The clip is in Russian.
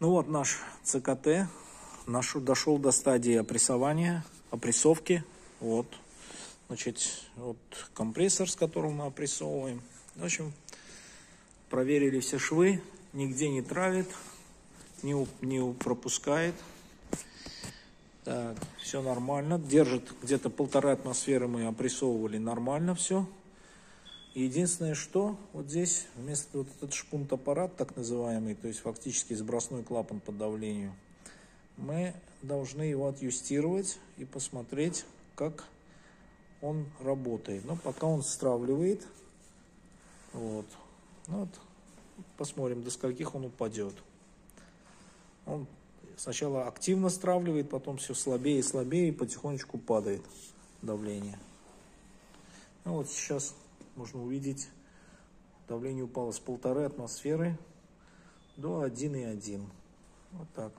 Ну вот наш ЦКТ наш, дошел до стадии опрессования, опрессовки. Вот, значит, вот компрессор, с которым мы опрессовываем. В общем, проверили все швы, нигде не травит, не, не пропускает. Так, все нормально. Держит где-то полторы атмосферы мы опрессовывали нормально все. Единственное, что вот здесь вместо вот этот шпунт-аппарат, так называемый, то есть фактически сбросной клапан по давлению, мы должны его отъюстировать и посмотреть, как он работает. Но пока он стравливает, вот, ну вот, посмотрим, до скольких он упадет. Он сначала активно стравливает, потом все слабее и слабее, и потихонечку падает давление. Ну вот сейчас можно увидеть, давление упало с полторы атмосферы до 1,1. Вот так.